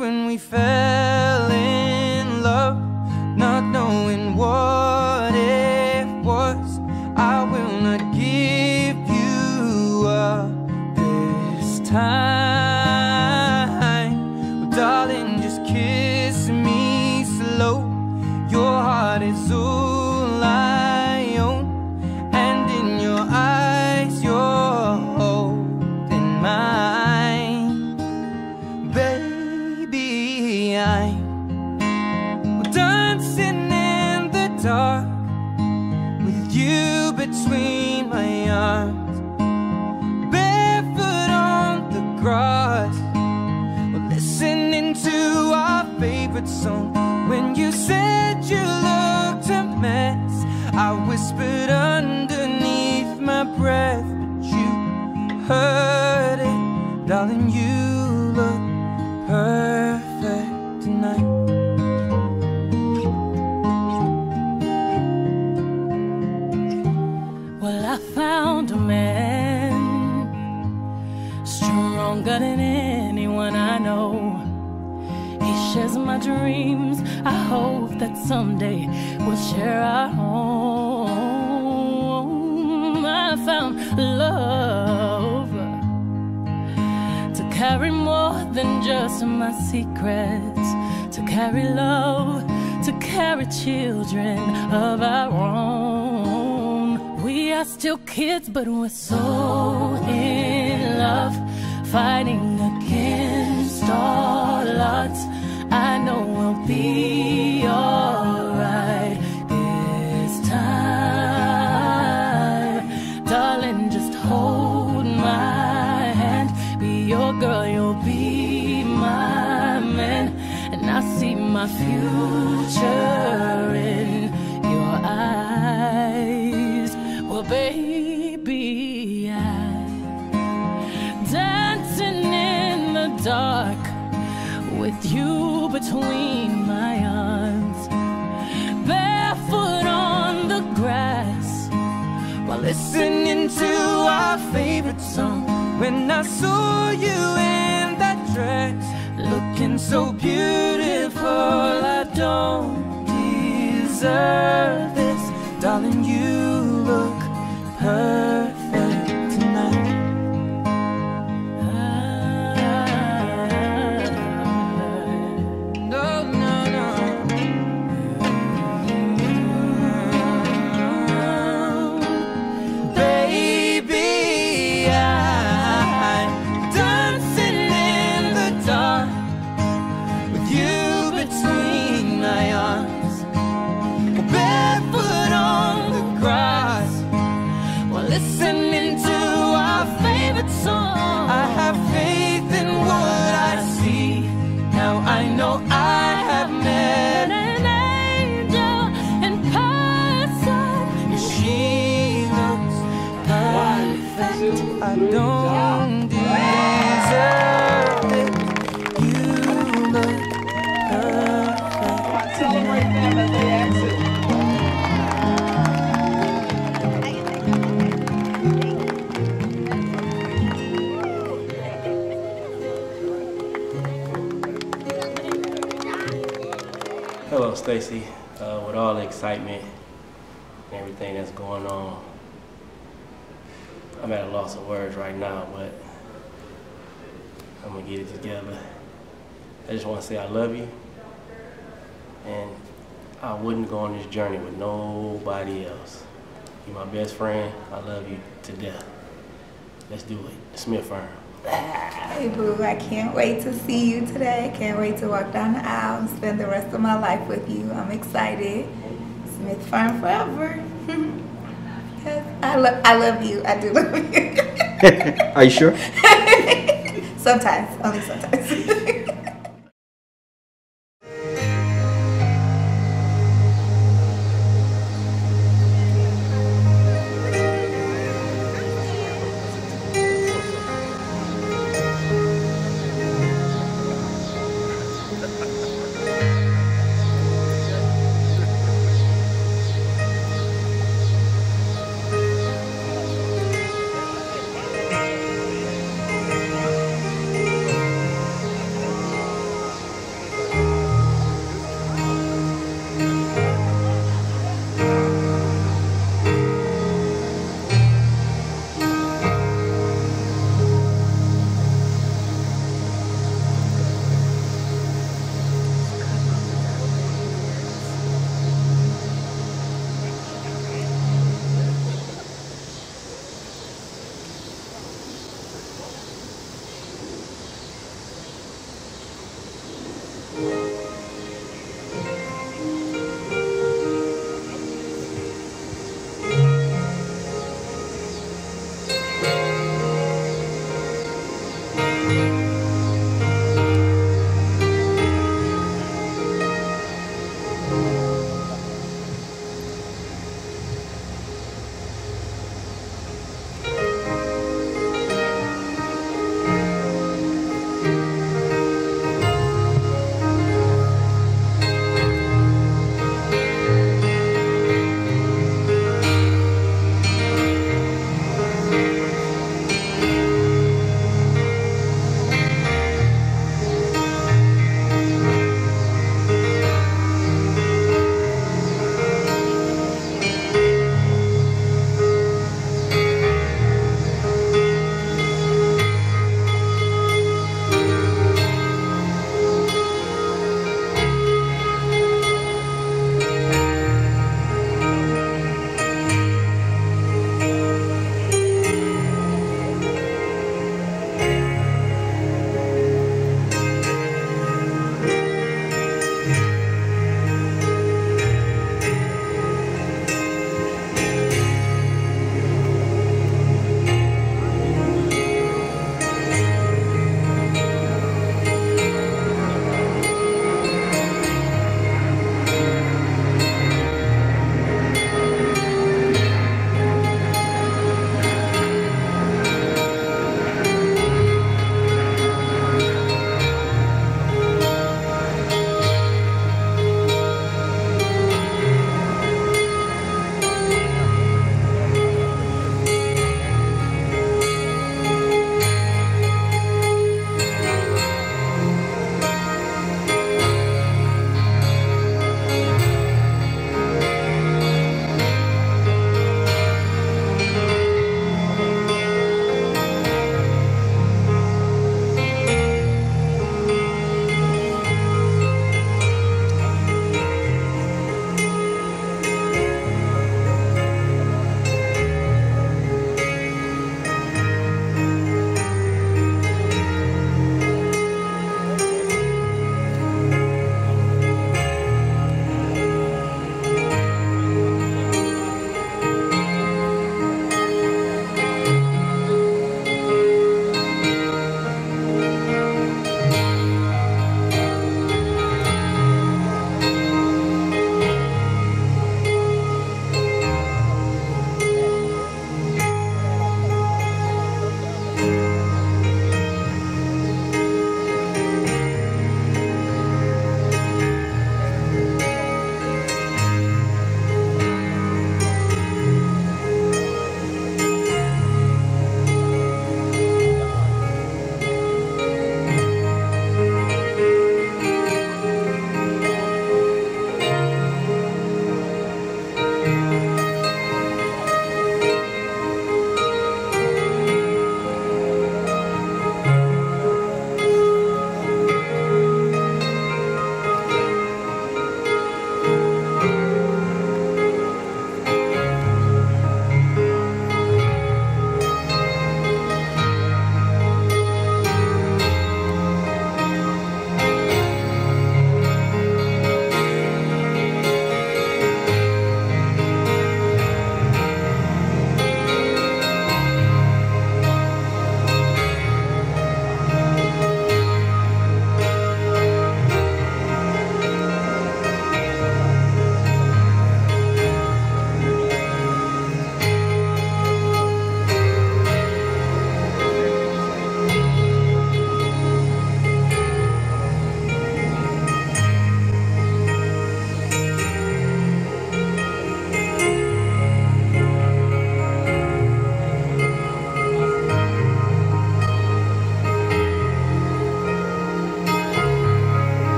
When we fell dreams. I hope that someday we'll share our home. I found love to carry more than just my secrets, to carry love, to carry children of our own. We are still kids, but we're so in love, fighting against all be alright this time. Darling, just hold my hand. Be your girl, you'll be my man. And I see my future in your eyes. Well, baby, I'm dancing in the dark with you between listening to our favorite song. When I saw you in that dress, looking so beautiful, I don't deserve this, darling. You look perfect Stacy. Uh, with all the excitement and everything that's going on, I'm at a loss of words right now, but I'm gonna get it together. I just want to say I love you, and I wouldn't go on this journey with nobody else. You're my best friend. I love you to death. Let's do it. Smith firm. Hey boo, I can't wait to see you today. I can't wait to walk down the aisle and spend the rest of my life with you. I'm excited. Smith Farm forever. yes, I love I love you. I do love you. Are you sure? sometimes, only sometimes.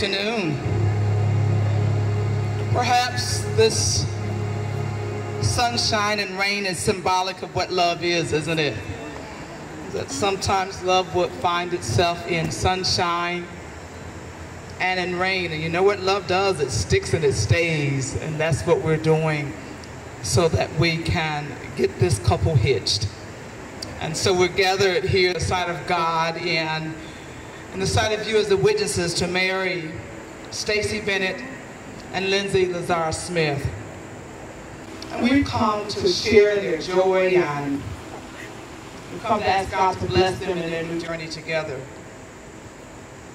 Afternoon. Perhaps this sunshine and rain is symbolic of what love is, isn't it? That sometimes love would find itself in sunshine and in rain. And you know what love does? It sticks and it stays. And that's what we're doing so that we can get this couple hitched. And so we're gathered here the side of God and in the sight of you as the witnesses to marry, Stacy Bennett, and Lenzie Lazar Smith. And we've come to share their joy and we've come to ask God to bless them in their new journey together.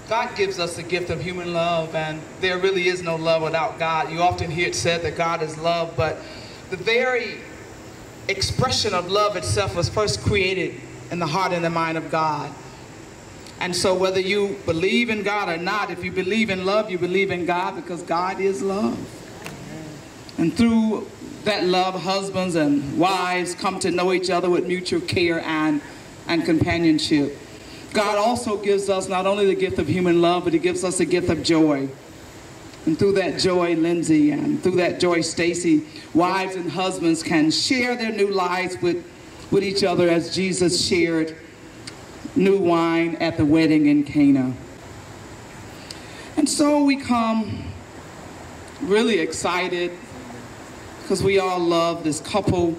God gives us the gift of human love, and there really is no love without God. You often hear it said that God is love, but the very expression of love itself was first created in the heart and the mind of God. And so whether you believe in God or not, if you believe in love, you believe in God because God is love. And through that love, husbands and wives come to know each other with mutual care and, and companionship. God also gives us not only the gift of human love, but he gives us the gift of joy. And through that joy, Lenzie, and through that joy, Stacy, wives and husbands can share their new lives with, with each other as Jesus shared new wine at the wedding in Cana. And so we come really excited because we all love this couple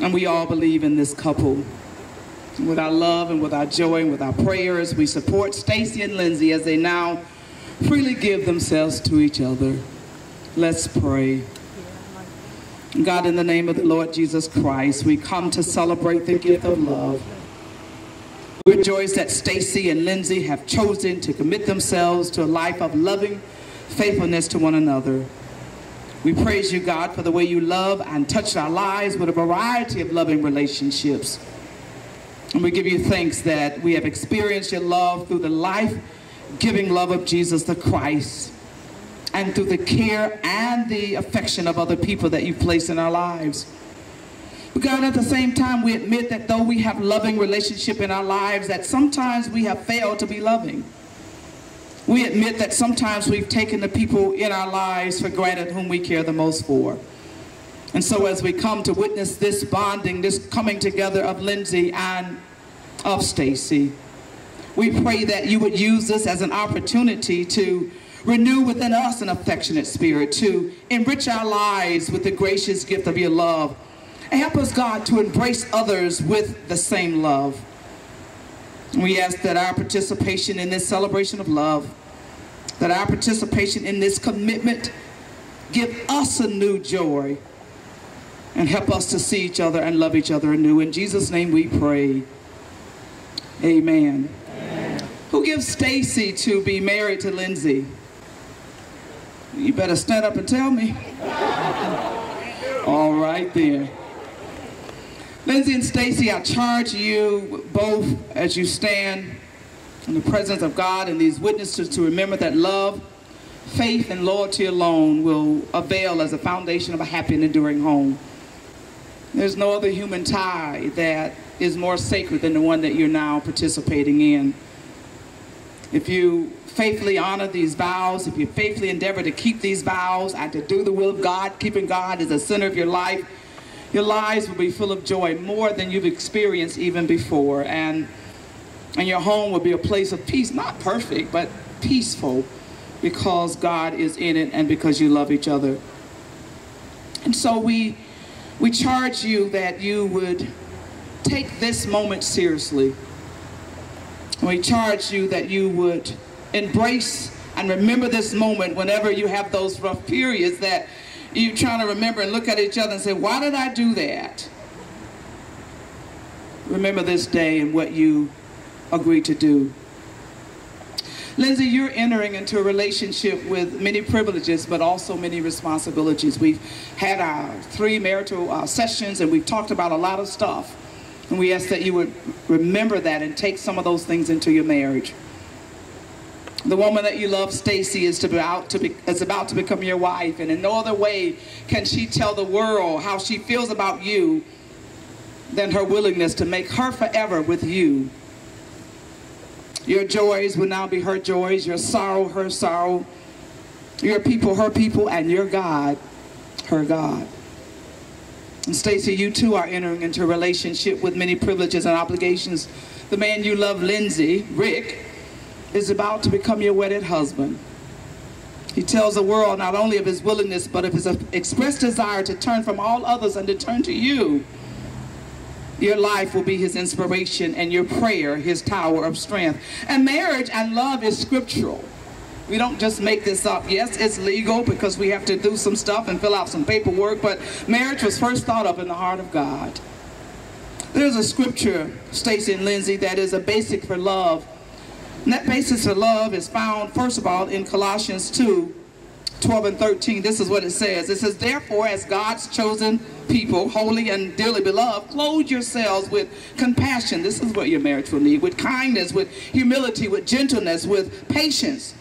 and we all believe in this couple. With our love and with our joy and with our prayers, we support Stacy and Lenzie as they now freely give themselves to each other. Let's pray. God, in the name of the Lord Jesus Christ, we come to celebrate the gift of love. We rejoice that Stacy and Lenzie have chosen to commit themselves to a life of loving faithfulness to one another. We praise you, God, for the way you love and touch our lives with a variety of loving relationships. And we give you thanks that we have experienced your love through the life-giving love of Jesus the Christ and through the care and the affection of other people that you place in our lives. God, at the same time, we admit that though we have loving relationship in our lives, that sometimes we have failed to be loving. We admit that sometimes we've taken the people in our lives for granted whom we care the most for. And so as we come to witness this bonding, this coming together of Lenzie and of Stacy, we pray that you would use this as an opportunity to renew within us an affectionate spirit, to enrich our lives with the gracious gift of your love, and help us, God, to embrace others with the same love. We ask that our participation in this celebration of love, that our participation in this commitment give us a new joy and help us to see each other and love each other anew. In Jesus' name we pray. Amen. Amen. Who gives Stacy to be married to Lenzie? You better stand up and tell me. All right then. Lenzie and Stacy, I charge you both as you stand in the presence of God and these witnesses to remember that love, faith, and loyalty alone will avail as a foundation of a happy and enduring home. There's no other human tie that is more sacred than the one that you're now participating in. If you faithfully honor these vows, if you faithfully endeavor to keep these vows and to do the will of God, keeping God as the center of your life, your lives will be full of joy more than you've experienced even before. And, and your home will be a place of peace, not perfect, but peaceful because God is in it and because you love each other. And so we, we charge you that you would take this moment seriously. We charge you that you would embrace and remember this moment whenever you have those rough periods that you're trying to remember and look at each other and say, why did I do that? Remember this day and what you agreed to do. Lenzie, you're entering into a relationship with many privileges, but also many responsibilities. We've had our three marital uh, sessions and we've talked about a lot of stuff. And we ask that you would remember that and take some of those things into your marriage. The woman that you love, Stacy, is, is about to become your wife, and in no other way can she tell the world how she feels about you than her willingness to make her forever with you. Your joys will now be her joys, your sorrow, her sorrow, your people, her people, and your God, her God. And Stacy, you too are entering into a relationship with many privileges and obligations. The man you love, Lenzie, Rick, is about to become your wedded husband. He tells the world not only of his willingness, but of his expressed desire to turn from all others and to turn to you. Your life will be his inspiration and your prayer his tower of strength. And marriage and love is scriptural. We don't just make this up. Yes, it's legal because we have to do some stuff and fill out some paperwork, but marriage was first thought of in the heart of God. There's a scripture, Stacy and Lenzie, that is a basic for love and that basis of love is found, first of all, in Colossians 2, 12 and 13. This is what it says. It says, Therefore, as God's chosen people, holy and dearly beloved, clothe yourselves with compassion. This is what your marriage will need. With kindness, with humility, with gentleness, with patience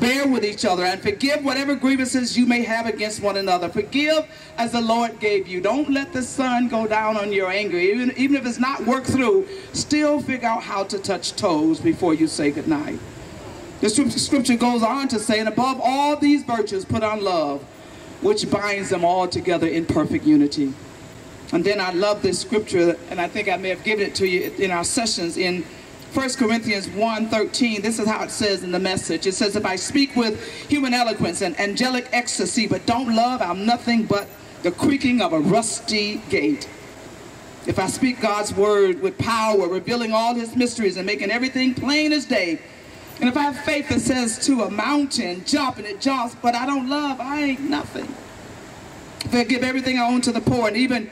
Bear with each other and forgive whatever grievances you may have against one another. Forgive as the Lord gave you. Don't let the sun go down on your anger. Even, even if it's not worked through, still figure out how to touch toes before you say goodnight. The scripture goes on to say, and above all these virtues, put on love, which binds them all together in perfect unity. And then I love this scripture, and I think I may have given it to you in our sessions in 1 Corinthians 1 13, this is how it says in the message. It says, If I speak with human eloquence and angelic ecstasy, but don't love, I'm nothing but the creaking of a rusty gate. If I speak God's word with power, revealing all his mysteries and making everything plain as day, and if I have faith that says to a mountain, jump and it jumps, but I don't love, I ain't nothing. If I give everything I own to the poor and even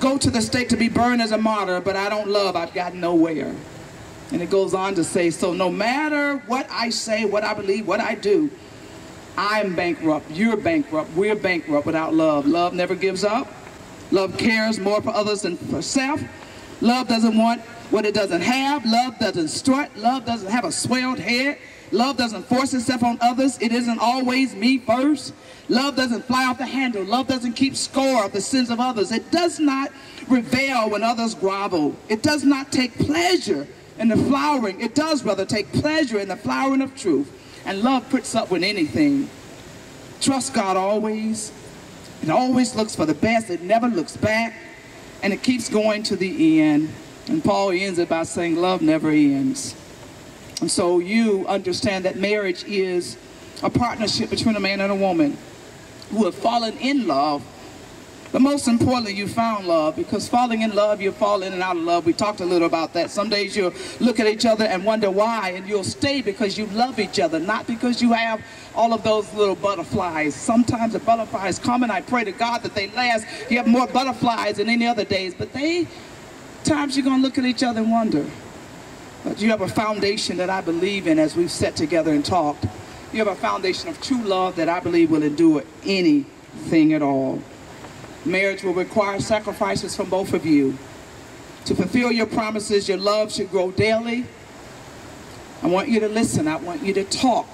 go to the stake to be burned as a martyr, but I don't love, I've got nowhere. And it goes on to say, so no matter what I say, what I believe, what I do, I'm bankrupt, you're bankrupt, we're bankrupt without love. Love never gives up. Love cares more for others than for self. Love doesn't want what it doesn't have. Love doesn't strut. Love doesn't have a swelled head. Love doesn't force itself on others. It isn't always me first. Love doesn't fly off the handle. Love doesn't keep score of the sins of others. It does not revel when others grovel. It does not take pleasure in the flowering. It does, brother, take pleasure in the flowering of truth. And love puts up with anything. Trust God always. It always looks for the best. It never looks back. And it keeps going to the end. And Paul ends it by saying, love never ends. And so you understand that marriage is a partnership between a man and a woman who have fallen in love but most importantly, you found love because falling in love, you fall in and out of love. We talked a little about that. Some days you'll look at each other and wonder why, and you'll stay because you love each other, not because you have all of those little butterflies. Sometimes the butterflies come, and I pray to God that they last. You have more butterflies than any other days, but they, times you're going to look at each other and wonder. But you have a foundation that I believe in as we've sat together and talked. You have a foundation of true love that I believe will endure anything at all. Marriage will require sacrifices from both of you. To fulfill your promises, your love should grow daily. I want you to listen. I want you to talk.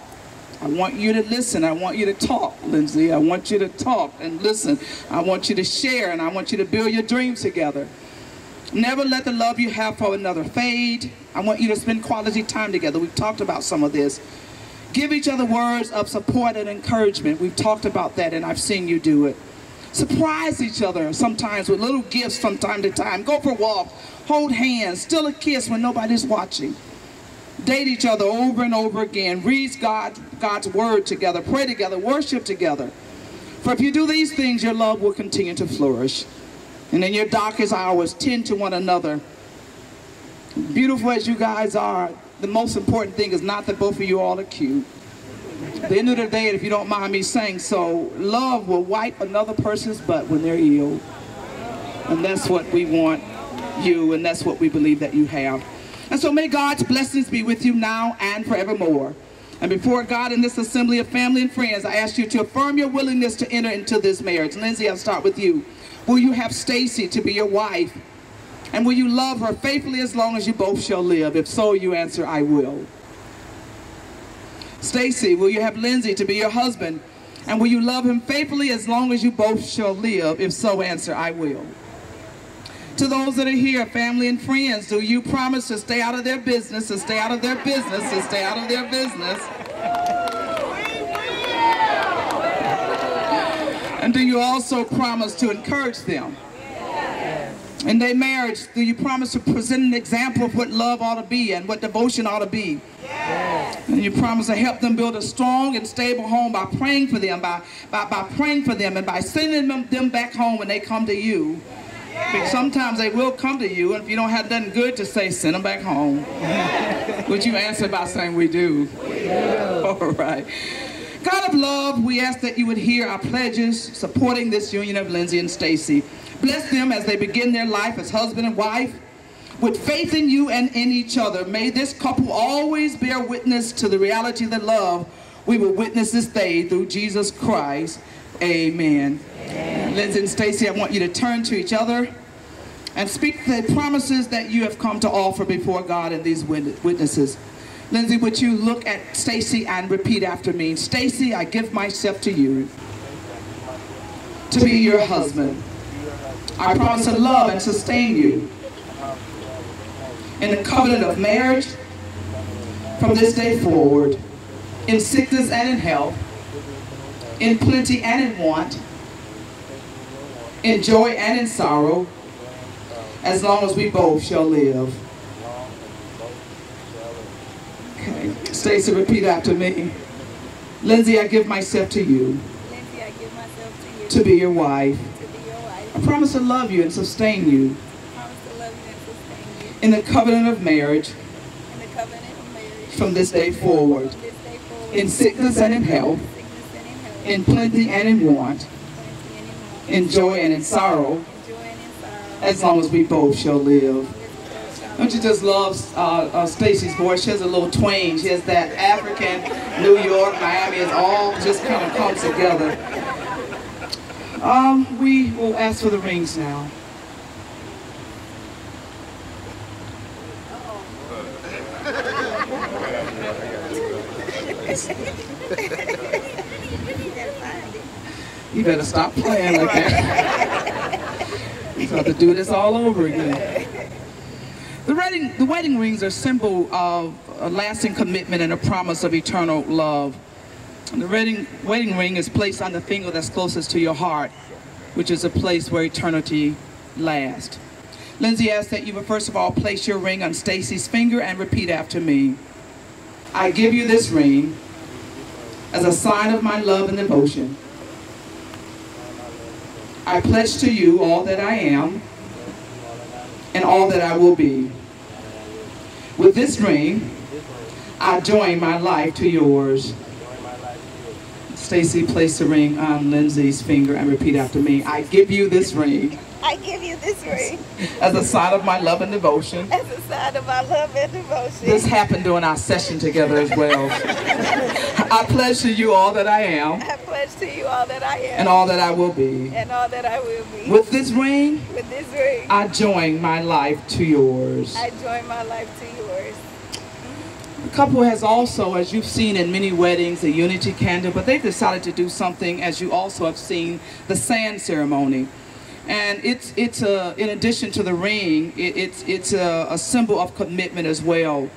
I want you to listen. I want you to talk, Lenzie. I want you to talk and listen. I want you to share and I want you to build your dreams together. Never let the love you have for another fade. I want you to spend quality time together. We've talked about some of this. Give each other words of support and encouragement. We've talked about that and I've seen you do it. Surprise each other sometimes with little gifts from time to time. Go for walks, hold hands, still a kiss when nobody's watching. Date each other over and over again. Read God, God's word together. Pray together. Worship together. For if you do these things, your love will continue to flourish. And in your darkest hours, tend to one another. Beautiful as you guys are, the most important thing is not that both of you all are cute. The end of the day, if you don't mind me saying so, love will wipe another person's butt when they're ill. And that's what we want you, and that's what we believe that you have. And so may God's blessings be with you now and forevermore. And before God in this assembly of family and friends, I ask you to affirm your willingness to enter into this marriage. Lenzie, I'll start with you. Will you have Stacy to be your wife? And will you love her faithfully as long as you both shall live? If so, you answer, I will. Stacy, will you have Lenzie to be your husband? And will you love him faithfully as long as you both shall live? If so, answer, I will. To those that are here, family and friends, do you promise to stay out of their business, to stay out of their business, to stay out of their business? And do you also promise to encourage them? In their marriage, do you promise to present an example of what love ought to be and what devotion ought to be? Yes. And you promise to help them build a strong and stable home by praying for them, by, by, by praying for them, and by sending them, them back home when they come to you. Because sometimes they will come to you, and if you don't have nothing good to say, send them back home. Would you answer by saying, we do? We do. All right. God of love, we ask that you would hear our pledges supporting this union of Lenzie and Stacy. Bless them as they begin their life as husband and wife. With faith in you and in each other, may this couple always bear witness to the reality of the love we will witness this day through Jesus Christ. Amen. Amen. Lenzie and Stacy, I want you to turn to each other and speak the promises that you have come to offer before God and these witnesses. Lenzie, would you look at Stacy and repeat after me? Stacy, I give myself to you to be your husband. I promise to love and sustain you in the covenant of marriage from this day forward, in sickness and in health, in plenty and in want, in joy and in sorrow, as long as we both shall live. Okay, Stacy, repeat after me. Lenzie, I give myself to you Lenzie, I give myself to you to be your wife. to be your wife. I promise to love you and sustain you I promise to love you and sustain you in the covenant of marriage in the covenant of marriage from this day forward, from this day forward. in sickness and in health, in plenty and in want, in joy and in sorrow, in joy and in sorrow. as long as we both shall live. Don't you just love uh, uh, Stacy's voice? She has a little twang. She has that African, New York, Miami. It's all just kind of comes together. Um, we will ask for the rings now. You better stop playing like that. You have to do this all over again. The wedding, the wedding rings are symbol of a lasting commitment and a promise of eternal love. The wedding, wedding ring is placed on the finger that's closest to your heart, which is a place where eternity lasts. Lenzie asks that you would first of all place your ring on Stacy's finger and repeat after me. I give you this ring as a sign of my love and devotion. I pledge to you all that I am and all that I will be. With this ring, I join my life to yours. Stacy, place the ring on Lenzie's finger and repeat after me. I give you this ring I give you this ring as a sign of my love and devotion. as a sign of my love and devotion. This happened during our session together as well. I pledge to you all that I am I pledge to you all that I am and all that I will be. and all that I will be. With this ring, With this ring, I join my life to yours. I join my life to yours. Couple has also, as you've seen in many weddings, a unity candle, but they've decided to do something, as you also have seen, the sand ceremony. And it's, it's a, in addition to the ring, it, it's, it's a, a symbol of commitment as well.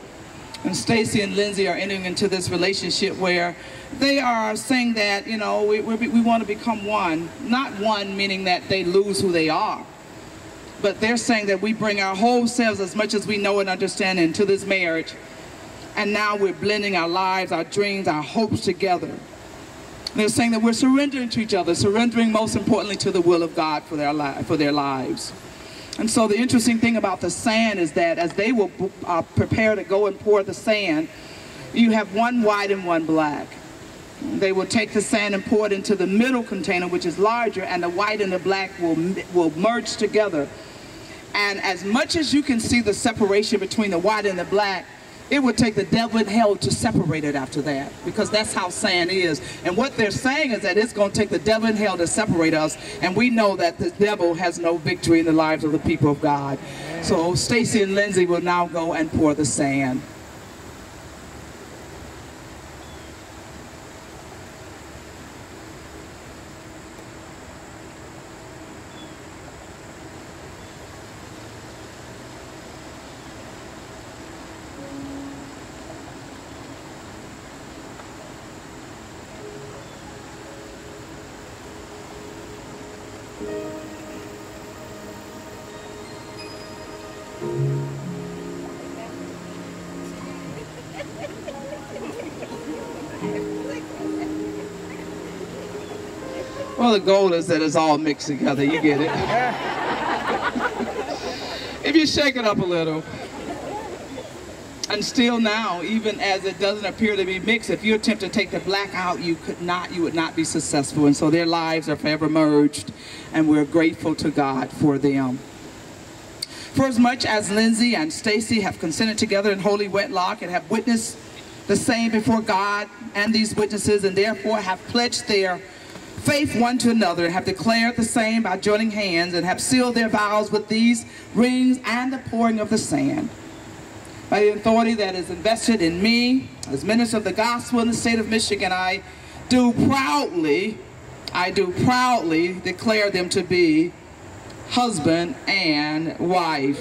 And Stacy and Lenzie are entering into this relationship where they are saying that, you know, we, we, we want to become one. Not one meaning that they lose who they are, but they're saying that we bring our whole selves as much as we know and understand into this marriage. And now we're blending our lives, our dreams, our hopes together. They're saying that we're surrendering to each other, surrendering most importantly to the will of God for their, li- for their lives. And so the interesting thing about the sand is that as they will uh, prepare to go and pour the sand, you have one white and one black. They will take the sand and pour it into the middle container, which is larger, and the white and the black will, will merge together. And as much as you can see the separation between the white and the black, it would take the devil in hell to separate it after that because that's how sand is. And what they're saying is that it's going to take the devil in hell to separate us. And we know that the devil has no victory in the lives of the people of God. So Stacy and Lenzie will now go and pour the sand. Well, the goal is that it's all mixed together. You get it. if you shake it up a little, and still now, even as it doesn't appear to be mixed, if you attempt to take the black out, you could not, you would not be successful. And so their lives are forever merged, and we're grateful to God for them. For as much as Lenzie and Stacy have consented together in holy wedlock and have witnessed the same before God and these witnesses, and therefore have pledged their faith one to another, and have declared the same by joining hands, and have sealed their vows with these rings and the pouring of the sand. By the authority that is invested in me as minister of the gospel in the state of Michigan, I do proudly, I do proudly declare them to be husband and wife.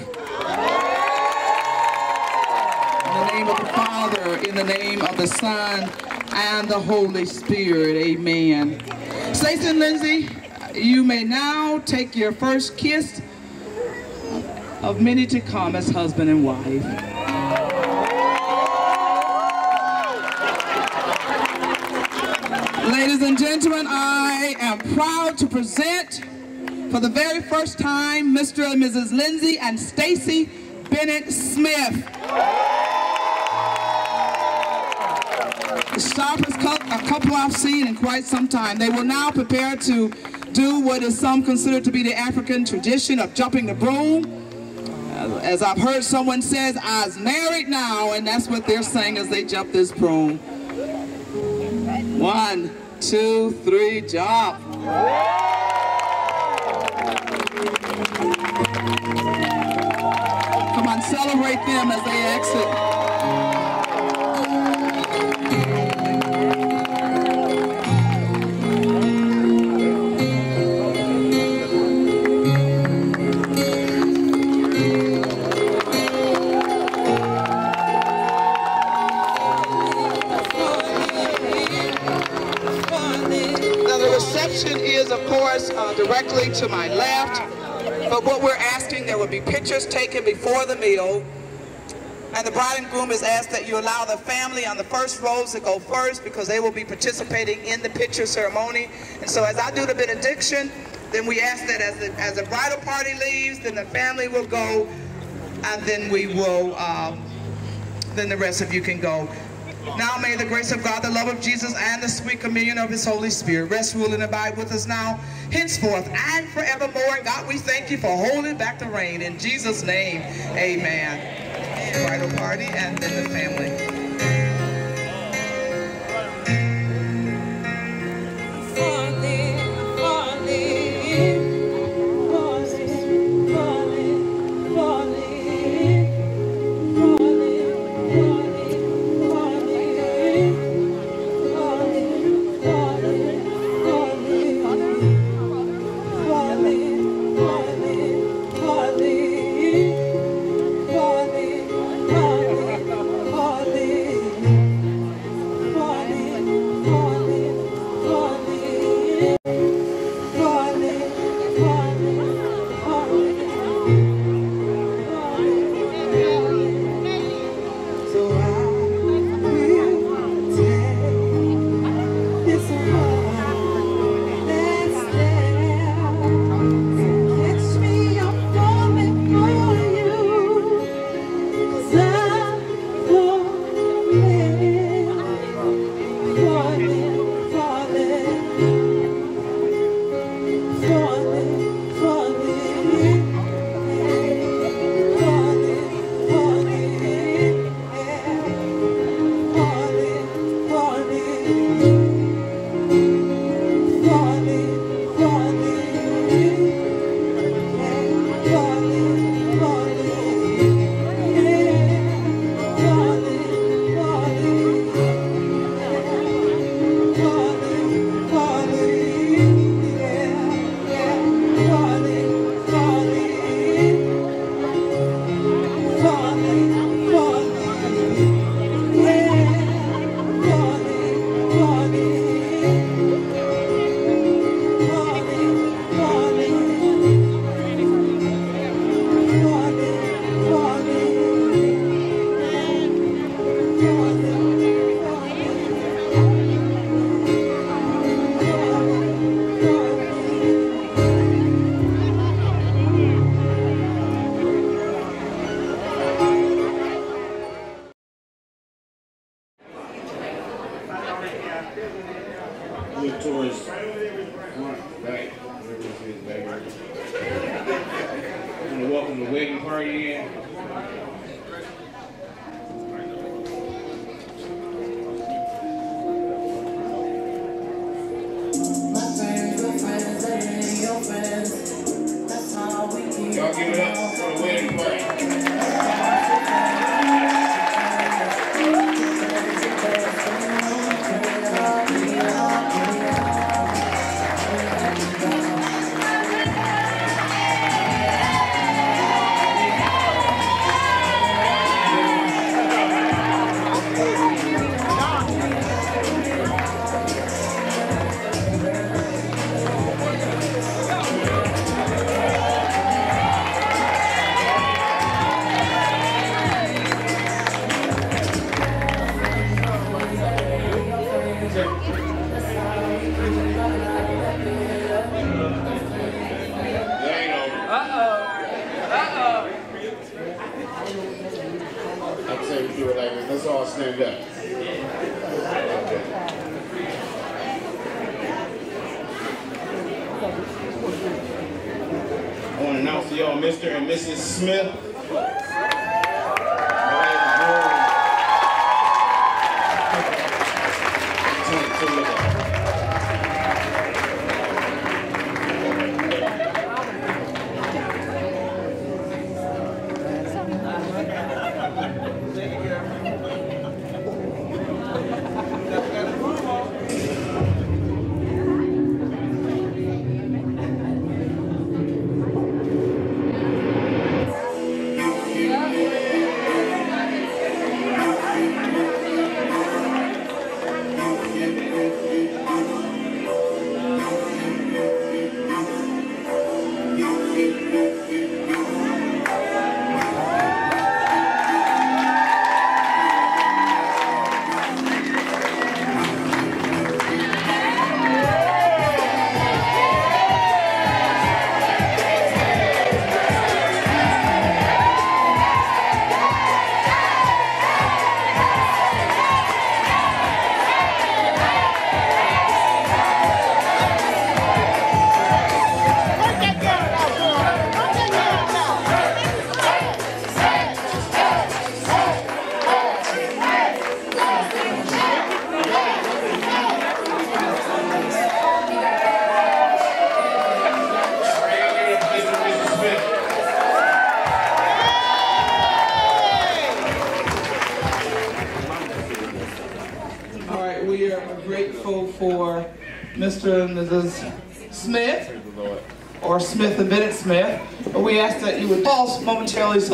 In the name of the Father, in the name of the Son, and the Holy Spirit. Amen. Stacy Lenzie, you may now take your first kiss of many to come as husband and wife. Ladies and gentlemen, I am proud to present for the very first time Mr. and Mrs. Lenzie and Stacy Bennett Smith. The sharpest couple I've seen in quite some time. They will now prepare to do what is some considered to be the African tradition of jumping the broom. Uh, as I've heard someone says, I's married now, and that's what they're saying as they jump this broom. One, two, three, jump. Come on, celebrate them as they exit. Directly to my left. But what we're asking, there will be pictures taken before the meal. And the bride and groom is asked that you allow the family on the first rows to go first because they will be participating in the picture ceremony. And so as I do the benediction, then we ask that as the, as the bridal party leaves, then the family will go, and then we will, um, then the rest of you can go. Now may the grace of God, the love of Jesus, and the sweet communion of his Holy Spirit rest, rule, and abide with us now, henceforth, and forevermore. And God, we thank you for holding back the rain. In Jesus' name, amen. Bridal party and then the family.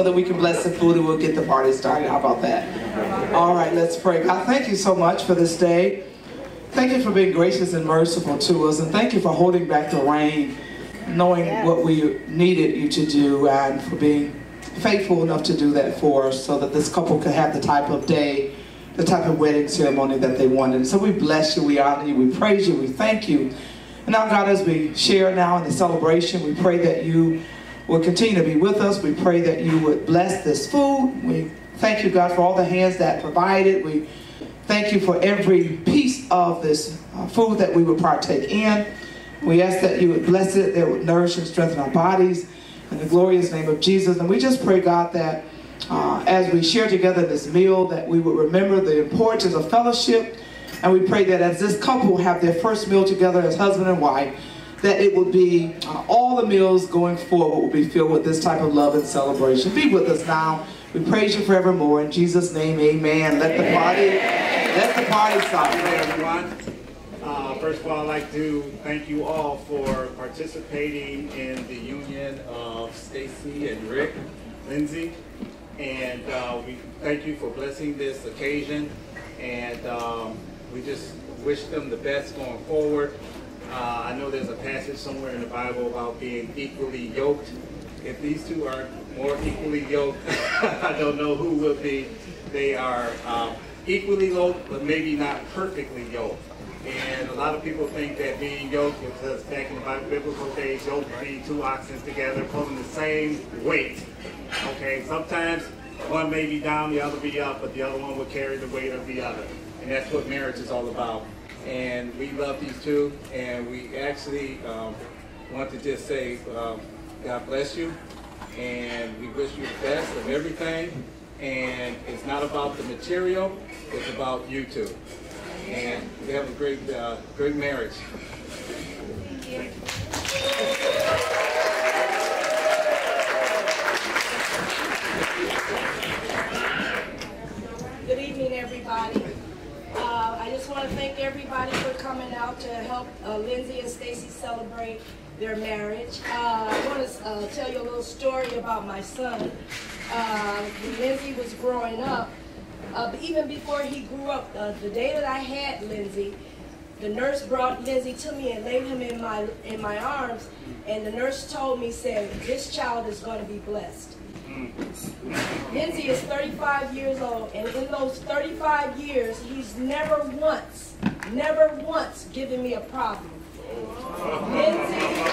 That we can bless the food and we'll get the party started. How about that? All right, let's pray. God, thank you so much for this day. Thank you for being gracious and merciful to us, and thank you for holding back the rain, knowing what we needed you to do, and for being faithful enough to do that for us so that this couple could have the type of day the type of wedding ceremony that they wanted. So we bless you, we honor you, we praise you, we thank you. And now, God, as we share now in the celebration, we pray that you will continue to be with us. We pray that you would bless this food. We thank you, God, for all the hands that provided. We thank you for every piece of this uh, food that we would partake in. We ask that you would bless it, that it would nourish and strengthen our bodies in the glorious name of Jesus. And we just pray, God, that uh, as we share together this meal, that we would remember the importance of fellowship. And we pray that as this couple have their first meal together as husband and wife, that it will be uh, all the meals going forward will be filled with this type of love and celebration. Be with us now. We praise you forevermore. In Jesus' name, amen. Let the party, let the party. Hey everyone. Uh, first of all, I'd like to thank you all for participating in the union of Stacy and Rick Lenzie. And uh, we thank you for blessing this occasion. And um, we just wish them the best going forward. Uh, I know there's a passage somewhere in the Bible about being equally yoked. If these two are more equally yoked, I don't know who will be. They are um, equally yoked, but maybe not perfectly yoked. And a lot of people think that being yoked, because back in the biblical days, yoked would be two oxen together pulling the same weight. Okay, sometimes one may be down, the other be up, but the other one will carry the weight of the other. And that's what marriage is all about. And we love these two, and we actually um, want to just say, um, God bless you, and we wish you the best of everything. And it's not about the material, it's about you two. And we have a great, uh, great marriage. Good evening, everybody. Uh, I just want to thank everybody for coming out to help uh, Lenzie and Stacy celebrate their marriage. Uh, I want to uh, tell you a little story about my son. Uh, when Lenzie was growing up, uh, even before he grew up, the day that I had Lenzie, the nurse brought Lenzie to me and laid him in my in my arms, and the nurse told me, said, "This child is going to be blessed." Lenzie is 35 years old, and in those 35 years, he's never once never once given me a problem. Lenzie is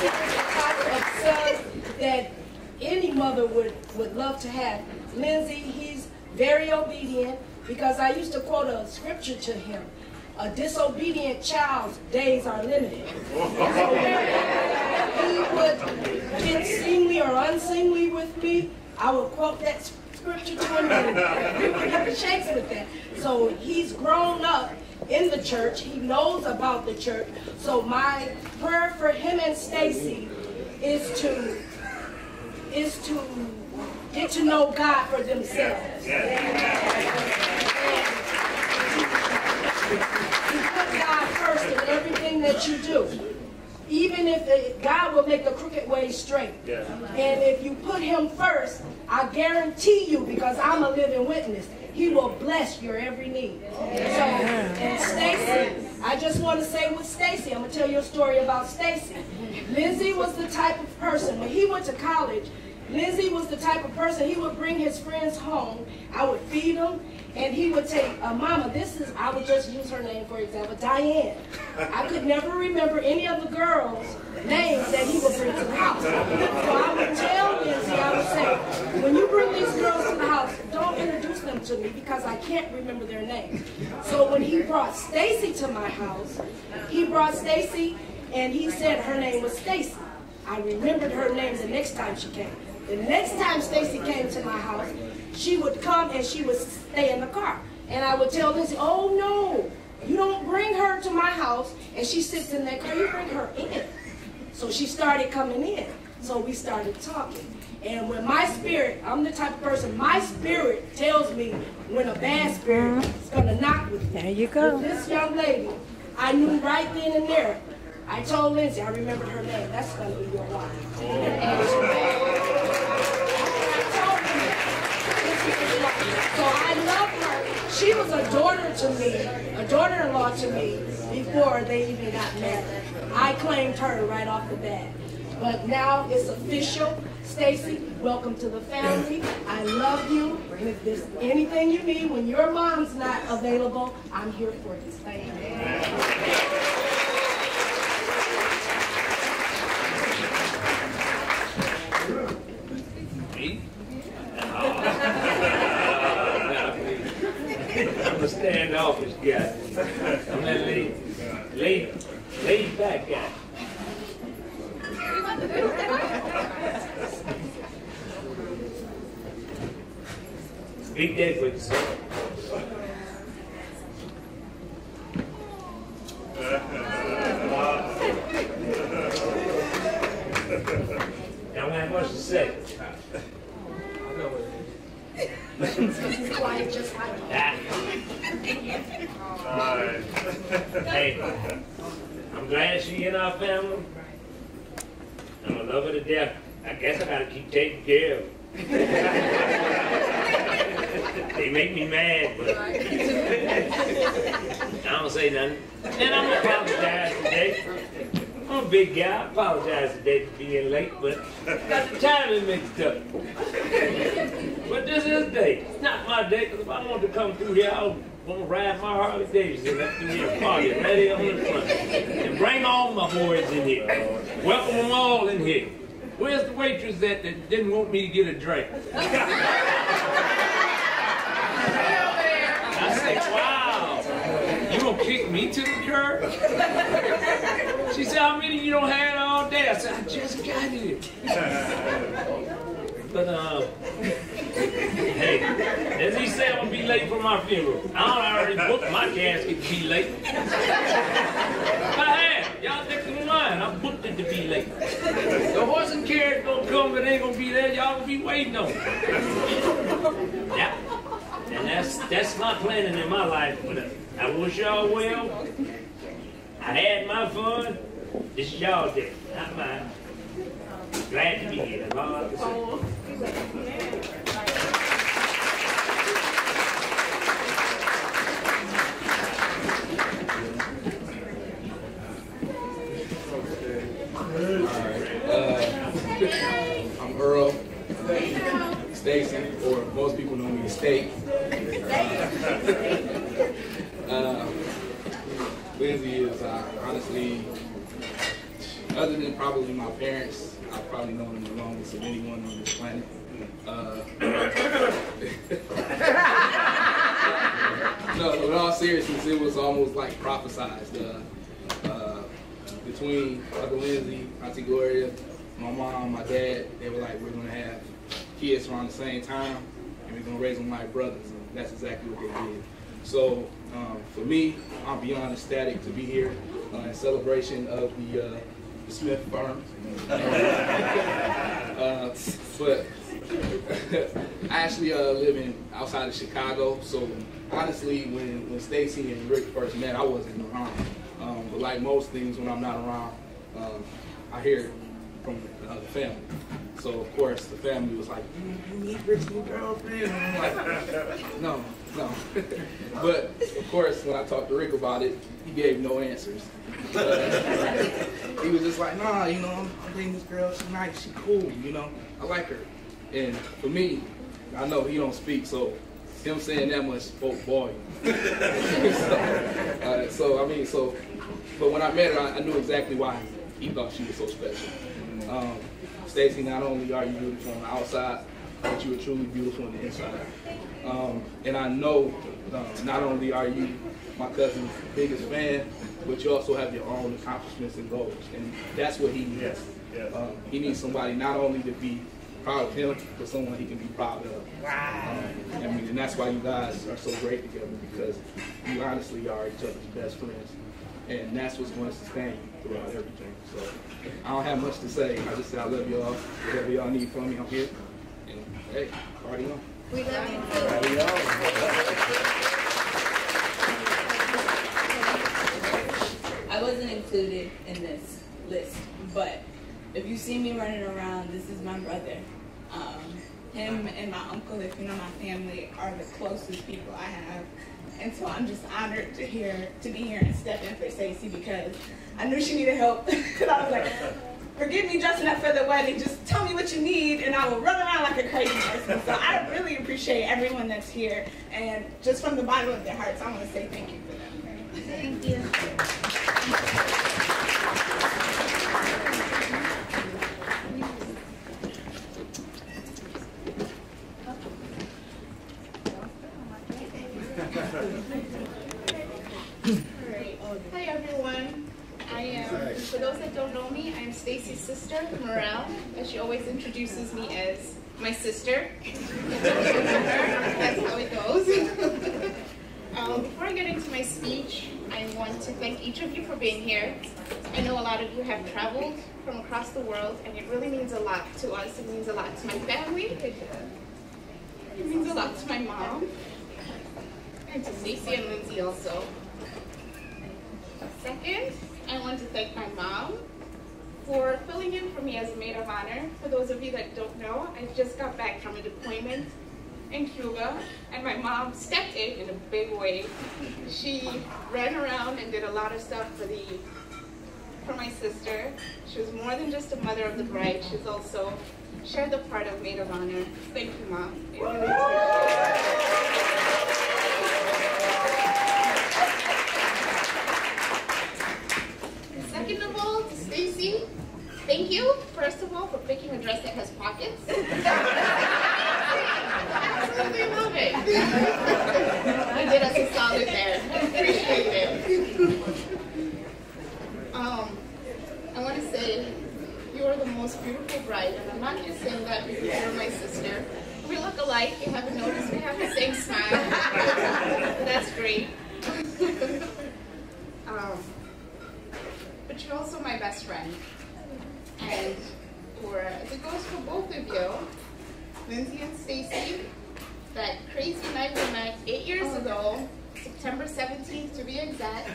the type of son that any mother would, would love to have. Lenzie, he's very obedient because I used to quote a scripture to him. A disobedient child's days are limited. he would get seemly or unseemly with me. I would quote that scripture to him and he would get the shakes with that. So he's grown up in the church. He knows about the church. So my prayer for him and Stacy is to is to get to know God for themselves. Put God first in everything that you do. Even if it, God will make the crooked way straight. And if you put him first, I guarantee you, because I'm a living witness, he will bless your every need. So, and Stacy, I just want to say with Stacy, I'm going to tell you a story about Stacy. Lenzie was the type of person, when he went to college, Lenzie was the type of person, he would bring his friends home. I would feed them, and he would take, uh, Mama, this is, I would just use her name for example, Diane. I could never remember any of the girls' names that he would bring to the house. So I would tell Lenzie, I would say, when you bring these girls to the house, don't introduce them to me because I can't remember their names. So when he brought Stacy to my house, he brought Stacy and he said her name was Stacy. I remembered her name the next time she came. The next time Stacy came to my house, she would come and she would stay in the car. And I would tell Lenzie, oh no, you don't bring her to my house and she sits in that car, you bring her in. So she started coming in. So we started talking. And when my spirit, I'm the type of person, my spirit tells me when a bad spirit uh-huh. is going to knock with me. There you go. With this young lady, I knew right then and there. I told Lenzie, I remembered her name. That's going to be your wife. And she- I told her that. This is his wife. So I love her. She was a a daughter-in-law to me before they even got married. I claimed her right off the bat. But now it's official. Stacy, welcome to the family. I love you. And if there's anything you need when your mom's not available, I'm here for you. Thank you. Standoffish guy. I'm that laid, laid, laid back guy. Quick, sir. Don't have much to say. Quiet just like Hey, I'm glad she in our family. I'm gonna love her to death. I guess I gotta keep taking care of her. they make me mad, but I don't say nothing. And I'm gonna apologize today. I'm a big guy. I apologize today for being late, but got the timing mixed up. But this is day. It's not my day, because if I want to come through here, I want to ride my Harley Davidson up through here party here on the front. And bring all my boys in here. Welcome them all in here. Where's the waitress that, that didn't want me to get a drink? I say, wow, you gonna kick me to the curb? She said, how many you don't have all day? I said, I just got here. But, uh, hey, as he said, I'm gonna be late for my funeral. I don't already booked my casket to be late. I have. Y'all think I'm. I booked it to be late. The horse and carriage gonna come, but ain't gonna be there. Y'all gonna be waiting on it. Yeah. And that's that's my planning in my life, but uh, I wish y'all well. I had my fun. This is y'all day, not mine. Glad to be here. Uh, I'm Earl. Stacy, or most people know me as Steak. uh, Lindsay is uh, honestly other than probably my parents, I've probably known them the longest of anyone on this planet. Uh, no, in all seriousness, it was almost like prophesized. Uh, uh, between Uncle Lenzie, Auntie Gloria, my mom, my dad, they were like, we're gonna have kids around the same time, and we're gonna raise them like brothers. And that's exactly what they did. So um, for me, I'm beyond ecstatic to be here uh, in celebration of the, uh, the Smith firm. uh, but I actually uh, live in outside of Chicago, so honestly, when, when Stacy and Rick first met, I wasn't around. Um, but like most things, when I'm not around, um, I hear from the family. So of course, the family was like, "You, you need Rick's new girlfriend." I'm like, "No, no." but of course, when I talked to Rick about it, he gave no answers. He was just like, "Nah, you know, I'm, dating this girl. She's nice. She's cool. You know, I like her." And for me, I know he don't speak, so him saying that much spoke volume. so, uh, so, I mean, so, but when I met her, I, I, knew exactly why he thought she was so special. Um, Stacy, not only are you beautiful on the outside, but you are truly beautiful on the inside. Um, and I know uh, not only are you my cousin's biggest fan, but you also have your own accomplishments and goals. And that's what he needs. Yes. Yes. Um, he needs somebody not only to be proud of him, but someone he can be proud of. Wow. Um, I mean, and that's why you guys are so great together because you honestly are each other's best friends. And that's what's going to sustain you throughout everything. So I don't have much to say. I just say I love y'all. Whatever y'all need from me, I'm here. And hey, party on. We love you too. Party on. I wasn't included in this list, but if you see me running around, this is my brother. Um, him and my uncle, if you know my family, are the closest people I have. And so I'm just honored to hear to be here and step in for Stacy because I knew she needed help. and I was like, forgive me dressing up for the wedding, just tell me what you need and I will run around like a crazy person. So I really appreciate everyone that's here and just from the bottom of their hearts, I want to say thank you for them. Thank you. Hi everyone. I am, for those that don't know me, I am Stacy's sister, Morel, and she always introduces me as my sister. That's how it goes. um, before I get into my speech, I want to thank each of you for being here. I know a lot of you have traveled from across the world, and it really means a lot to us. It means a lot to my family. It, means a lot to my mom, and to Stacy and Lenzie also. Second, I want to thank my mom for filling in for me as a maid of honor. For those of you that don't know, I just got back from a deployment in Cuba, and my mom stepped in in a big way. She ran around and did a lot of stuff for the for my sister. She was more than just a mother of the bride. She's also shared the part of maid of honor. Thank you, mom. Second of all, to Stacy, thank you, first of all, for picking a dress that has pockets. You did us a solid there. Appreciate it. Um, I want to say you are the most beautiful bride, and I'm not just saying that because you're my sister. We look alike. You haven't noticed we have the same smile. That's great. um, but you're also my best friend. And for, it goes for both of you, Lenzie and Stacy, that crazy night we met eight years ago, September 17th to be exact.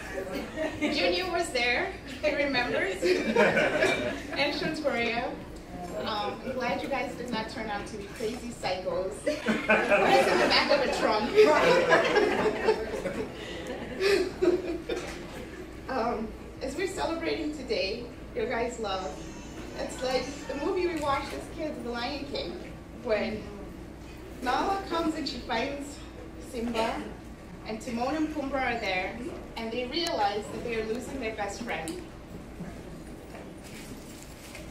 Junior was there, he remembers, and Shantoria. Um, I'm glad you guys did not turn out to be crazy psychos. Put us in the back of a trunk. um, as we're celebrating today, your guys' love, it's like the movie we watched as kids, The Lion King, when Nala comes and she finds Simba and Timon and Pumbaa are there, and they realize that they are losing their best friend.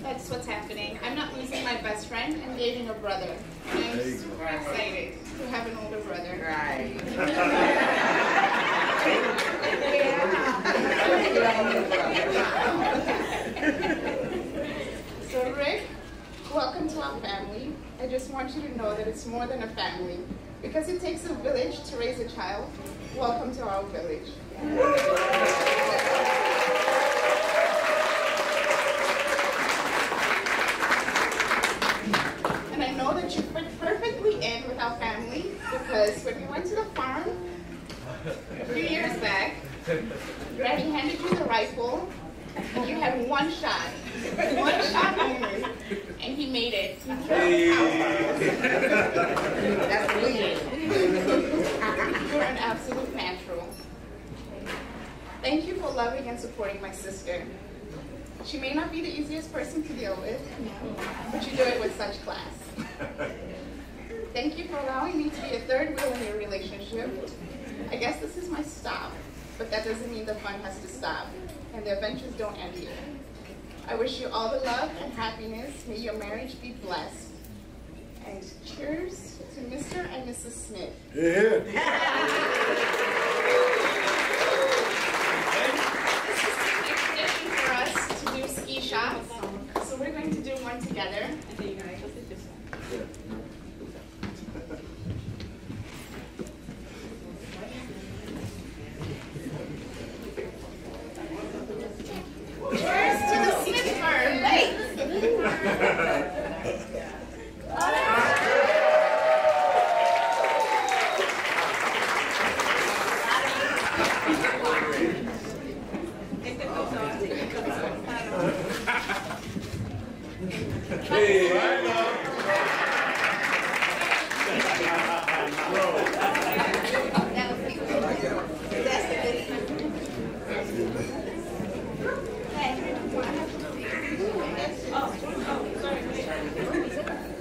That's what's happening. I'm not losing my best friend, I'm gaining a brother. And I'm super excited to have an older brother. Right. so Rick, welcome to our family. I just want you to know that it's more than a family. Because it takes a village to raise a child, welcome to our village. And I know that you fit perfectly in with our family because when we went to the farm a few years back, Granny handed you the rifle and you had one shot. One shot only. And he made it. That's brilliant. You're an absolute natural. Thank you for loving and supporting my sister. She may not be the easiest person to deal with, but you do it with such class. Thank you for allowing me to be a third wheel in your relationship. I guess this is my stop, but that doesn't mean the fun has to stop, and the adventures don't end here. I wish you all the love and happiness. May your marriage be blessed. And cheers to Mr. and Mrs. Smith. Yeah. This is a tradition for us to do ski shots. So we're going to do one together. Cheers to the Smith firm.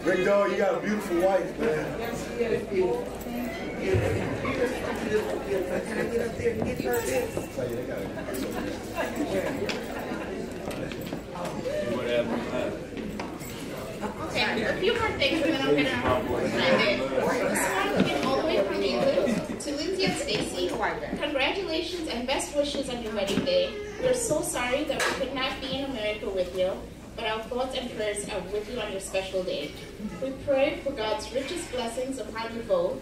Rick Dog, you got a beautiful wife, man. Okay, a few more things and then I'm gonna end it. This one came all the way from England to Lenzie and Stacy. Congratulations and best wishes on your wedding day. We're so sorry that we could not be in America with you, but our thoughts and prayers are with you on your special day. We pray for God's richest blessings upon you both.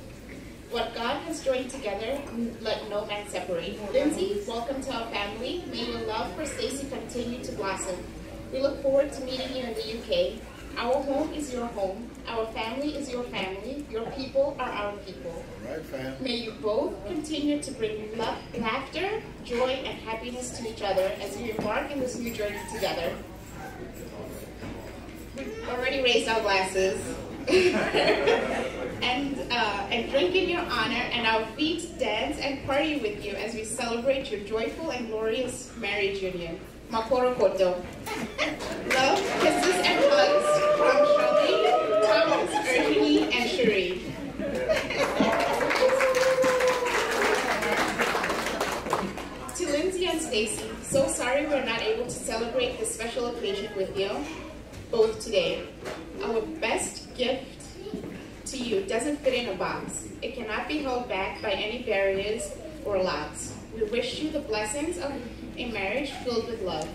What God has joined together, let no man separate. Lenzie, welcome to our family. May your love for Stacy continue to blossom. We look forward to meeting you in the UK. Our home is your home. Our family is your family. Your people are our people. Right, fam. May you both continue to bring la- laughter, joy, and happiness to each other as you embark in this new journey together. We've already raised our glasses. and uh, and drink in your honor, and our feet dance and party with you as we celebrate your joyful and glorious marriage union. Makoro Koto. Love, kisses, and hugs from Charlene, Thomas, Urgini, and Cherie. To Lenzie and Stacy, so sorry we're not able to celebrate this special occasion with you both today. Our best gift to you doesn't fit in a box. It cannot be held back by any barriers or locks. We wish you the blessings of a marriage filled with love,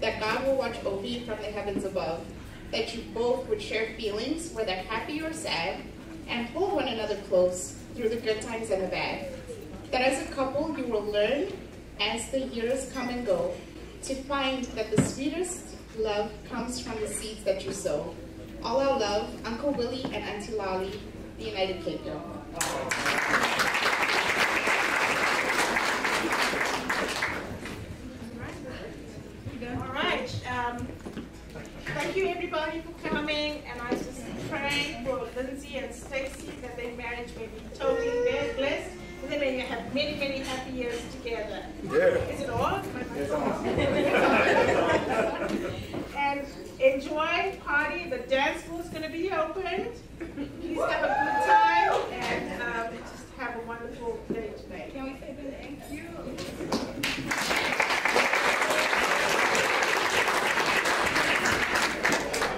that God will watch over you from the heavens above, that you both would share feelings, whether happy or sad, and hold one another close through the good times and the bad. That as a couple you will learn as the years come and go to find that the sweetest love comes from the seeds that you sow. All our love, Uncle Willie and Auntie Lolly, the United Kingdom. All right. Um, thank you everybody for coming, and I just pray for Lenzie and Stacy that their marriage may be totally very blessed, and they may have many, many happy years together. Yeah. Is it on? and enjoy party. The dance floor is going to be open. Please have a good time and um, just have a wonderful day today. Can we say thank you?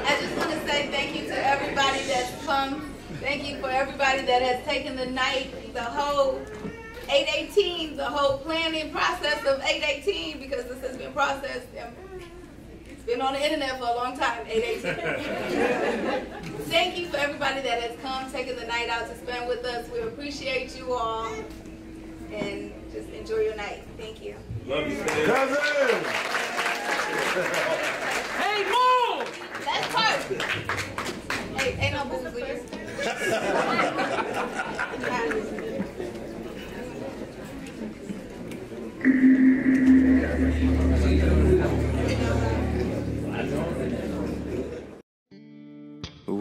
I just want to say thank you to everybody that's come. Thank you for everybody that has taken the night, the whole 818, the whole planning process of 818, because this has been processed. and It's been on the internet for a long time, 818. Thank you for everybody that has come, taking the night out to spend with us. We appreciate you all. And just enjoy your night. Thank you. Love you, Cousin! Hey, move! That's part. Hey, ain't no booze here.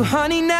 So, honey, now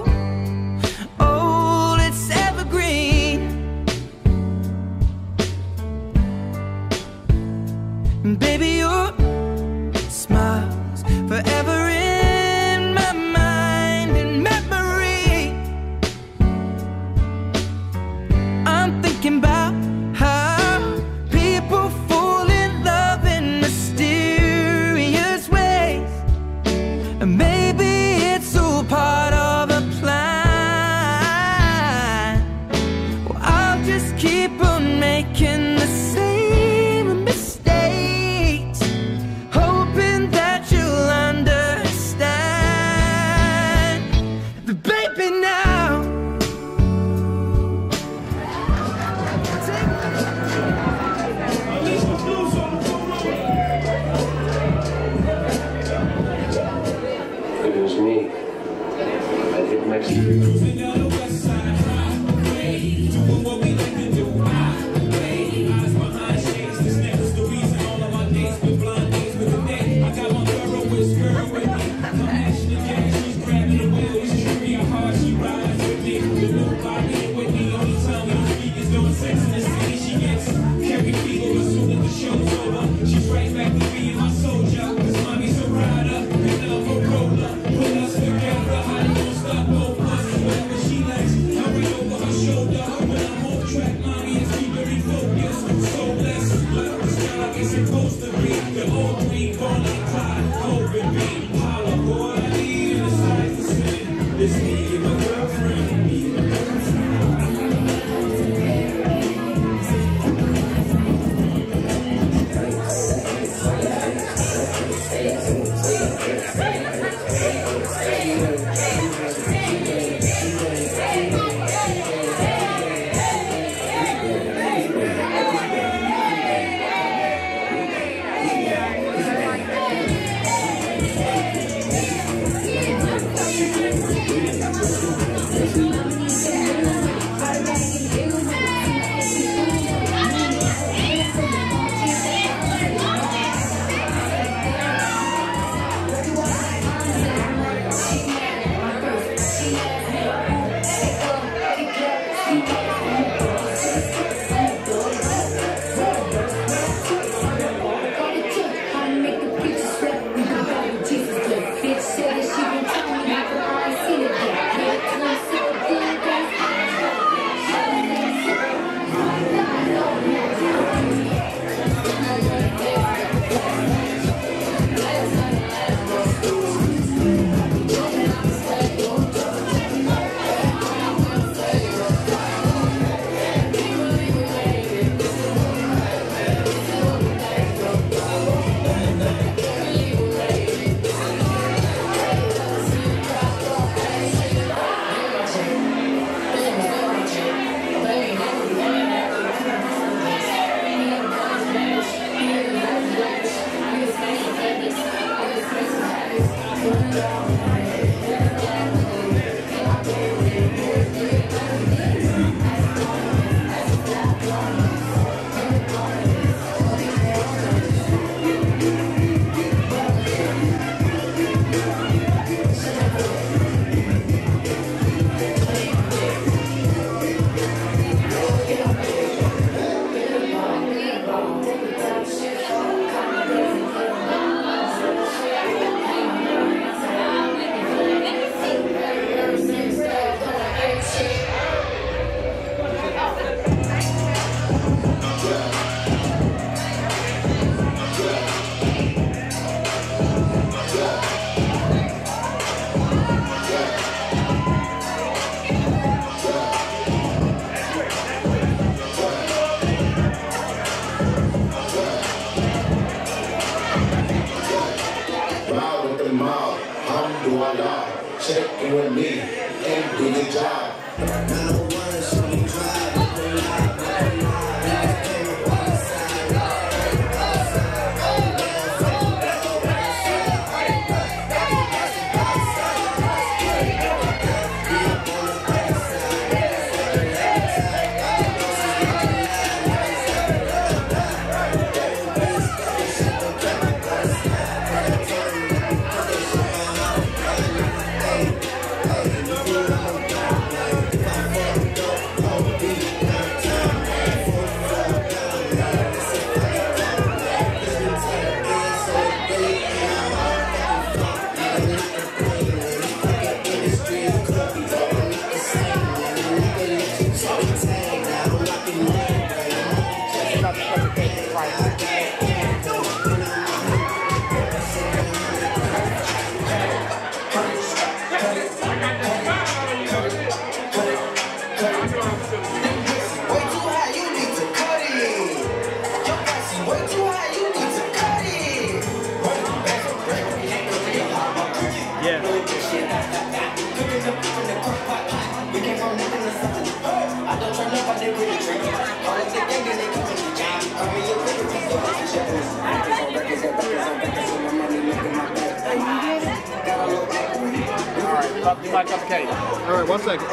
You my cupcake. All right, one second.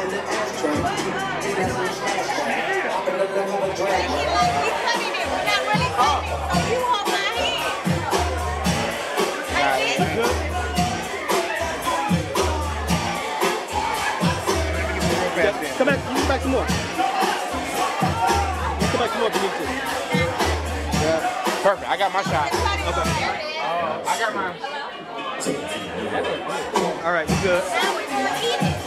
Yeah, Come back, come back some more. Come back some more if you need to. Yeah. Perfect. I got my shot. Okay. Oh, I got mine. All right, you good?